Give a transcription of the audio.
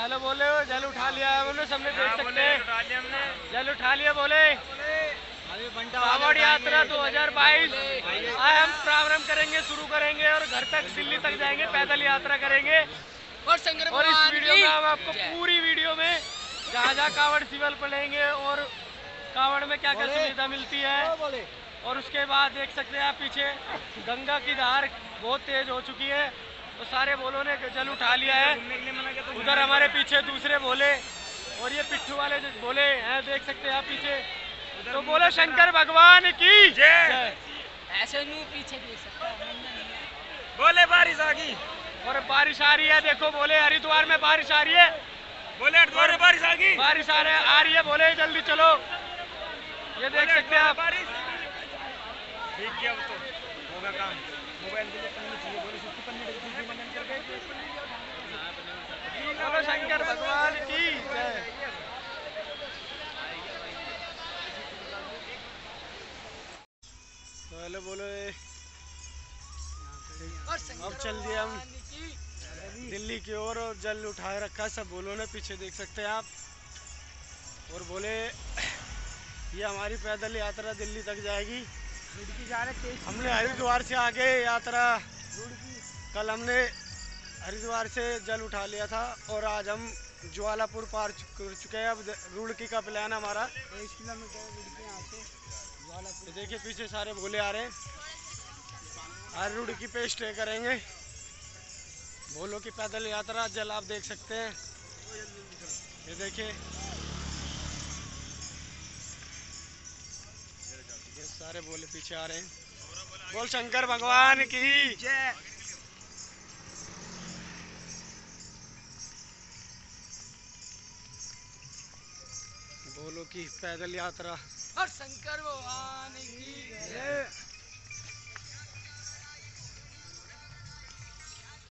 Hello बोले हो जल उठा लिया है हमने सबने देख सकते हैं। उठा लिया हमने। जल उठा लिया बोले। कावड़ यात्रा 2022 आज हम प्रारंभ करेंगे शुरू करेंगे और घर तक दिल्ली तक जाएँगे पैदल यात्रा करेंगे। और इस वीडियो की में हम आपको पूरी वीडियो में जहाँ जहाँ कांवड़ सिवल पढ़ेंगे और कांवड़ में क्या क्या सुविधा मिलती है। और उसके बाद देख सकते हैं आप पीछे गंगा की धार बहुत तेज हो चुकी है। तो सारे बोलों ने जल उठा लिया है। उधर हमारे पीछे दूसरे बोले और ये पिट्ठू वाले जो बोले हैं देख सकते हैं आप पीछे। तो बोलो शंकर भगवान की जय। ऐसे नू पीछे देख सकता। बोले बारिश आ गई। और बारिश आ रही है देखो बोले हरिद्वार में बारिश आ रही है। बोले हरिद्वार में बारिश आ गई। बारिश आ रही है आ रही है बोले जल्दी चलो। ये देख सकते हैं आप। बारिश। ठीक है अब तो होगा काम। मोबाइल के लिए पन्नी चाहिए बोले सुस्ती पन्नी लगी थी मन कर गए बोलो शंकर भगवान की जय बोलो शंकर अब चल दिए हम। दिल्ली की ओर और जल उठाए रखा सब बोलो ने पीछे देख सकते हैं आप। और बोले ये हमारी पैदल यात्रा दिल्ली तक जाएगी। हमने हरिद्वार से आगे यात्रा कल हमने हरिद्वार से जल उठा लिया था और आज हम ज्वालापुर पार कर चुके हैं। अब रुड़की का प्लान हमारा। तेईस किलोमीटर से देखिए, पीछे सारे भोले आ रहे हैं। आज रुड़की पे स्टे करेंगे। भोलों की पैदल यात्रा, जल आप देख सकते हैं। ये देखिए। सारे भोले पीछे आ रहे हैं। बोल शंकर भगवान की। जय। की पैदल यात्रा और शंकर भगवान की।